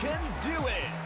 Can do it!